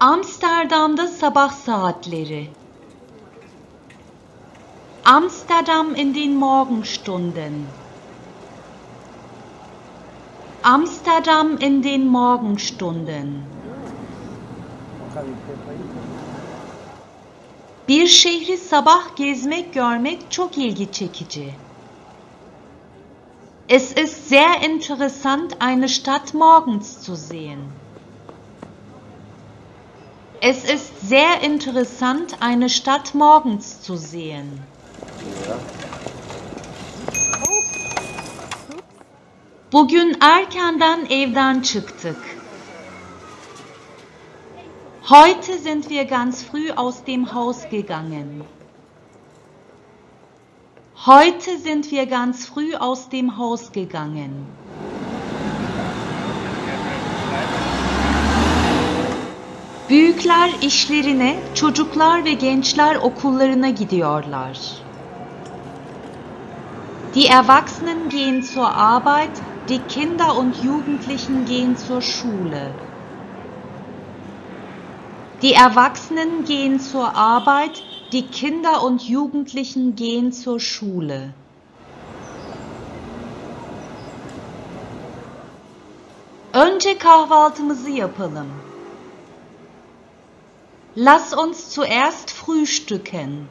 Amsterdam'da sabah saatleri. Amsterdam in den Morgenstunden. Amsterdam in den Morgenstunden. Bir şehri sabah gezmek görmek çok ilgi çekici. Es ist sehr interessant, eine Stadt morgens zu sehen. Es ist sehr interessant, eine Stadt morgens zu sehen. Bugün erkenden evden çıktık. Heute sind wir ganz früh aus dem Haus gegangen. Heute sind wir ganz früh aus dem Haus gegangen. Büyükler işlerine, çocuklar ve gençler okullarına gidiyorlar. Die Erwachsenen gehen zur Arbeit, die Kinder und Jugendlichen gehen zur Schule. Die Erwachsenen gehen zur Arbeit, die Kinder und Jugendlichen gehen zur Schule. Önce kahvaltımızı yapalım. Lass uns zuerst frühstücken.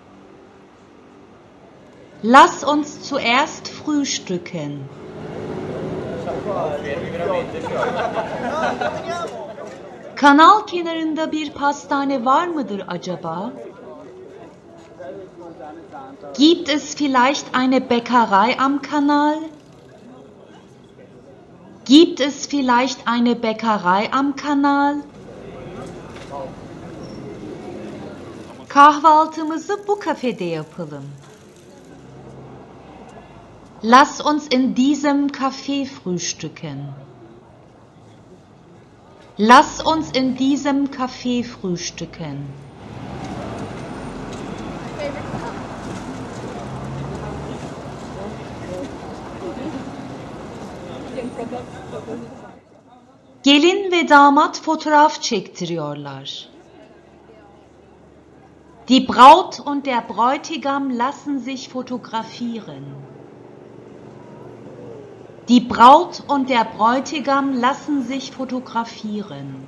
Lass uns zuerst frühstücken. Kanal kenarında bir pastane var mıdır acaba? Gibt es vielleicht eine Bäckerei am Kanal? Gibt es vielleicht eine Bäckerei am Kanal? Kahvaltımızı bu kafede yapalım. Lass uns in diesem Café frühstücken. Lass uns in diesem Café frühstücken. Gelin ve damat fotoğraf çektiriyorlar. Die Braut und der Bräutigam lassen sich fotografieren. Die Braut und der Bräutigam lassen sich fotografieren.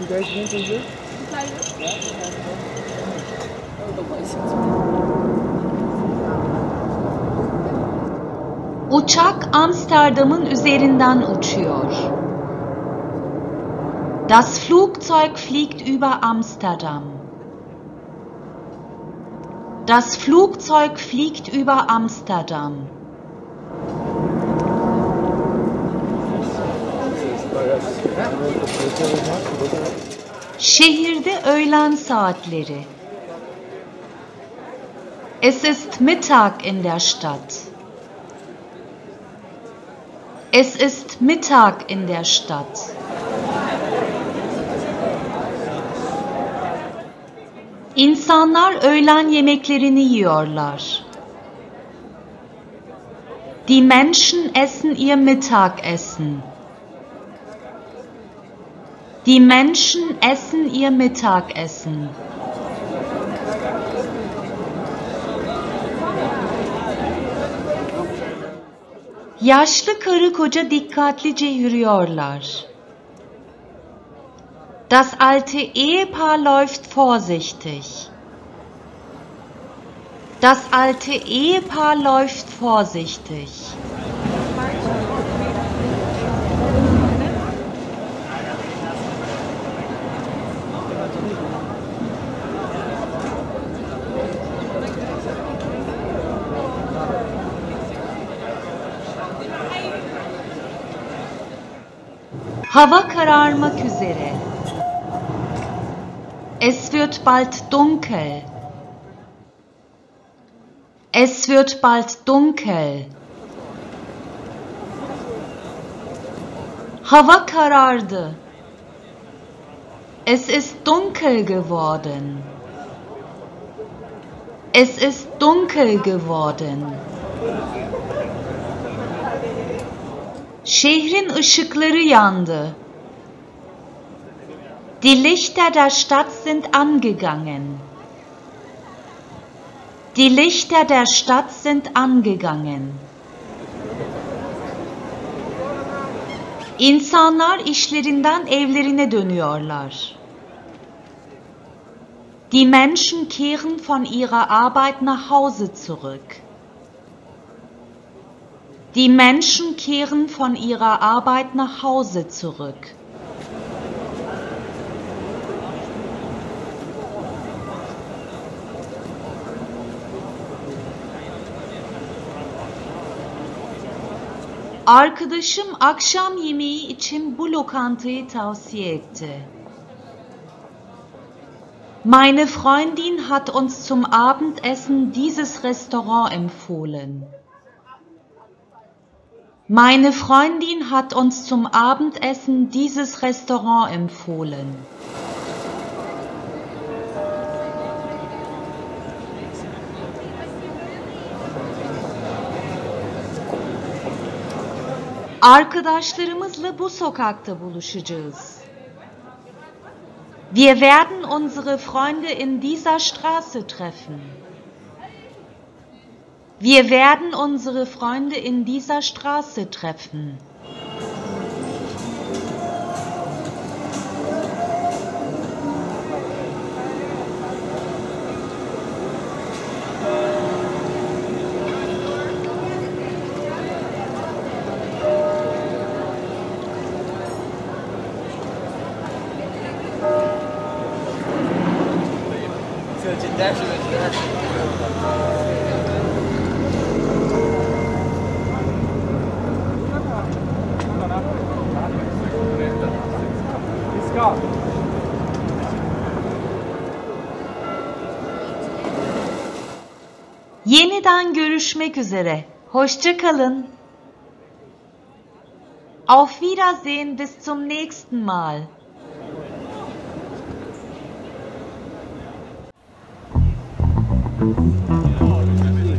You guys drink in here? Uçak Amsterdam'ın üzerinden uçuyor. Das Flugzeug fliegt über Amsterdam. Das Flugzeug fliegt über Amsterdam. Şehirde öğlen saatleri. Es ist Mittag in der Stadt. Es ist Mittag in der Stadt. İnsanlar öğlen yemeklerini yiyorlar. Die Menschen essen ihr Mittagessen. Die Menschen essen ihr Mittagessen. Yaşlı karı koca dikkatlice yürüyorlar. Das alte Ehepaar läuft vorsichtig. Das alte Ehepaar läuft vorsichtig. Hava kararmak üzere. Es wird bald dunkel. Es wird bald dunkel. Hava karardı. Es ist dunkel geworden. Es ist dunkel geworden. Şehrin ışıkları yandı. Die Lichter der Stadt sind angegangen. Die Lichter der Stadt sind angegangen. İnsanlar işlerinden evlerine dönüyorlar. Die Menschen kehren von ihrer Arbeit nach Hause zurück. Die Menschen kehren von ihrer Arbeit nach Hause zurück. Arkadaşım akşam yemeği için bu lokantayı tavsiye etti. Meine Freundin hat uns zum Abendessen dieses Restaurant empfohlen. Meine Freundin hat uns zum Abendessen dieses Restaurant empfohlen. Arkadaşlarımızla bu sokakta buluşacağız. Wir werden unsere Freunde in dieser Straße treffen. Wir werden unsere Freunde in dieser Straße treffen. Kalk. Yeniden görüşmek üzere. Hoşça kalın. Auf Wiedersehen bis zum nächsten Mal. Thank.